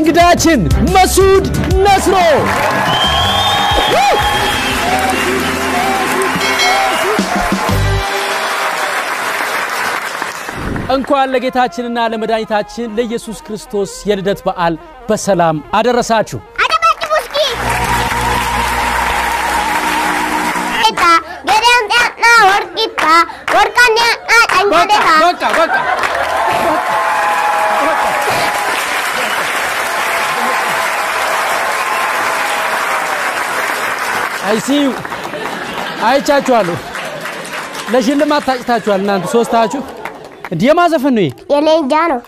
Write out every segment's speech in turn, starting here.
እንግዳችን መሱድ ነስሮ እንኳን ለጌታችንና ለመድኃኒታችን ለኢየሱስ ክርስቶስ የልደት በዓል በሰላም አደረሳችሁ። አጨባጭቡ እስኪ። አይሲዩ አይቻችኋለሁ። ለሽልማት ታጭታችኋል እናንተ ሶስታችሁ። እንዲህ የማዘፈን ነው ይሄ? ነው።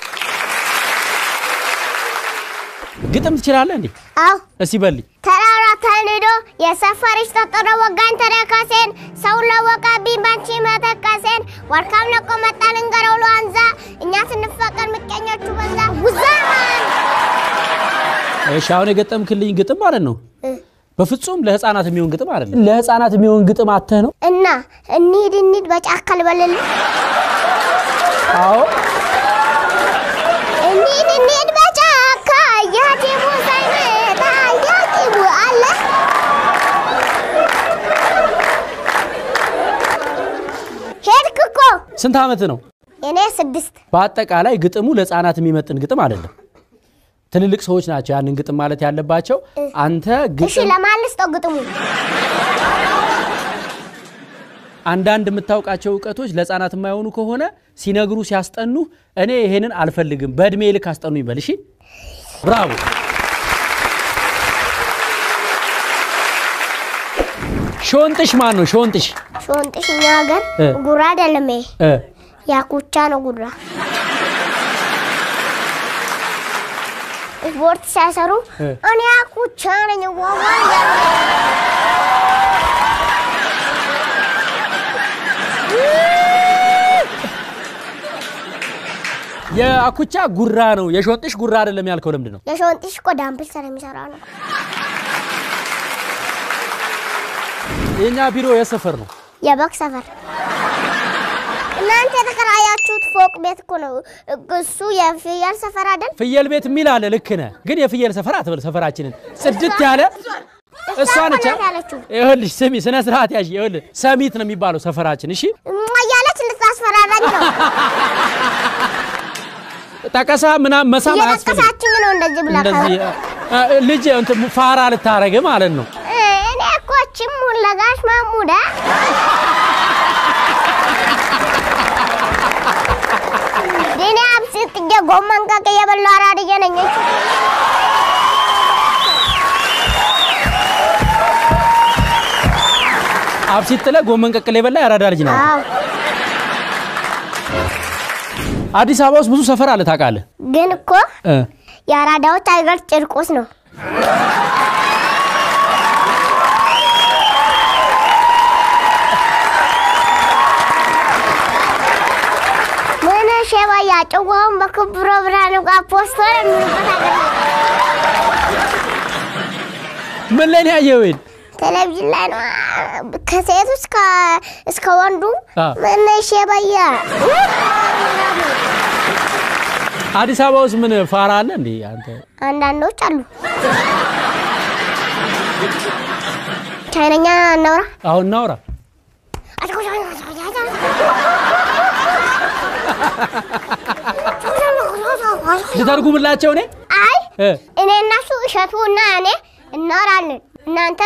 ግጥም ትችላለህ እንዴ? አው እስቲ በልኝ። ተራራ ተንዶ የሰፈርሽ ተጠሮ ወጋኝ ተረከሴን ሰው ለወቀብኝ ባንቺ መተከሴን ዋርካም ለቆ መጣ ልንገረው ለዋንዛ እኛ ስንፈቀር ምቀኞቹ በዛ ጉዛማን እሺ አሁን የገጠምክልኝ ግጥም ማለት ነው በፍጹም ለህፃናት የሚሆን ግጥም አይደለም። ለህፃናት የሚሆን ግጥም አተህ ነው? እና እንሂድ እንሂድ በጫካ ልበልል አዎ እንሂድ እንሂድ በጫካ ያቲሙ ሳይመጣ ያቲሙ አለ ሄድክ እኮ ስንት ዓመት ነው? እኔ ስድስት በአጠቃላይ ግጥሙ ለህፃናት የሚመጥን ግጥም አይደለም። ትልልቅ ሰዎች ናቸው ያንን ግጥም ማለት ያለባቸው። አንተ እሺ ግጥም ለማን ልስጠው ግጥሙ አንዳንድ የምታውቃቸው እውቀቶች ለህፃናት የማይሆኑ ከሆነ ሲነግሩ ሲያስጠኑ እኔ ይሄንን አልፈልግም በእድሜ ልክ አስጠኑ ይበል። እሺ ብራቮ። ሾንጥሽ ማን ነው? ሾንጥሽ ሾንጥሽ እኛ ሀገር ጉራ አይደለም ያኩቻ ነው ጉራ ስፖርት ሲያሰሩ እኔ ያኩቻ ነኝ ዋዋ የአኩቻ ጉራ ነው። የሾንጥሽ ጉራ አይደለም ያልከው ለምንድን ነው? የሾንጥሽ እኮ ዳምፕል ስለሚሰራ ነው የኛ ቢሮ የሰፈር ነው። የበግ ሰፈር እናንተ የተከራያችሁት ፎቅ ቤት እኮ ነው እሱ የፍየል ሰፈር አይደል ፍየል ቤት የሚል አለ። ልክ ነህ። ግን የፍየል ሰፈር አትበል። ሰፈራችንን ጽድት ያለ እሷ ነች። ይኸውልሽ ስሚ፣ ስነ ስርዓት ያዥ። ይኸውልህ ሰሚት ነው የሚባለው ሰፈራችን። እሺ እያለች ልታስፈራራኝ ነው ጠቀሳ ምናምን መሳም አያስፈልግም። ነው እንደዚህ ብላ ልጅ ፋራ ልታረግ ማለት ነው። እኔ እኮ ችም ለጋሽ ማሙዳ እኔ አብስጥዬ ጎመን ቀቅ እየበላሁ አራድዬ ነኝ። አብሲት ጥለህ ጎመን ቀቅል የበላ ያራዳ ልጅ አዎ አዲስ አበባ ውስጥ ብዙ ሰፈር አለ ታውቃለህ? ግን እኮ የአራዳዎች ሀገር ጭርቆስ ነው። ሼባ ያጨዋውን በክብረ ብርሃን ጋር ፖስተር የሚሉበት ሀገር ነው። ምን ላይ ነው? ቴሌቪዥን ላይ ነው። ከሴቱ እስከ ወንዱ ምን ሼባያ አዲስ አበባ ውስጥ ምን ፋራ አለ እንዴ? አንተ አንዳንዶች አሉ። ቻይነኛ እናውራ። አሁን እናውራ። ልተርጉምላቸው እኔ አይ እኔ እና እሱ እሸቱ እና እኔ እናወራለን። እናንተ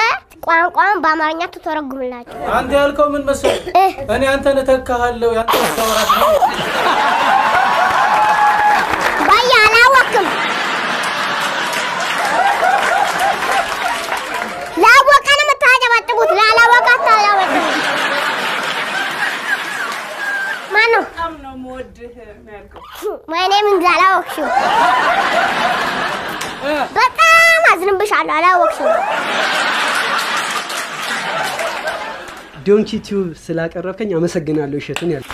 ቋንቋን በአማርኛ ትተረጉምላችሁ። አንተ ያልከው ምን መሰለህ? እ እኔ አንተን እተካሃለሁ ያንተ ማውራት ነው። አላወቅሽው። በጣም አዝንብሻለሁ፣ አላወቅሽው። Donkey Tube ስላቀረብከኝ አመሰግናለሁ። እሸቱን ያል